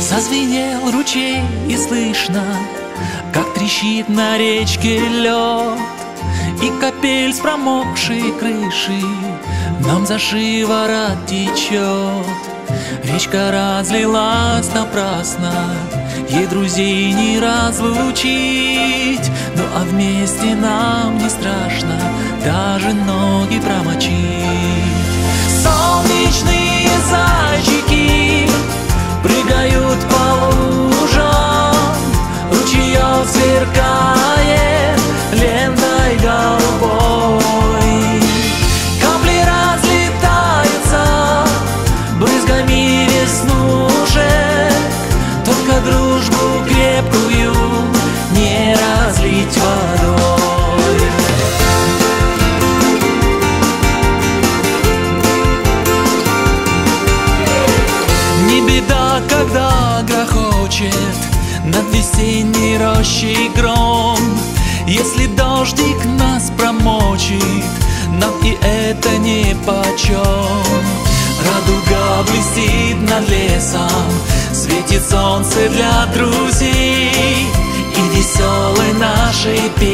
Зазвенел ручей и слышно, как трещит на речке лед, И капель с промокшей крыши нам за шиворот течет. Речка разлилась напрасно, ей друзей не разлучить, Ну а вместе нам не страшно, даже ноги промочить Солнечные зайчики Прыгают по лужам. Ручеек сверкает лентой голубой Капли разлетаются брызгами веснушек. Только дружбу когда грохочет Над весенней рощей гром. Если дождик нас промочит Нам и это не почем. Радуга блестит над лесом Светит солнце для друзей. И веселой нашей песни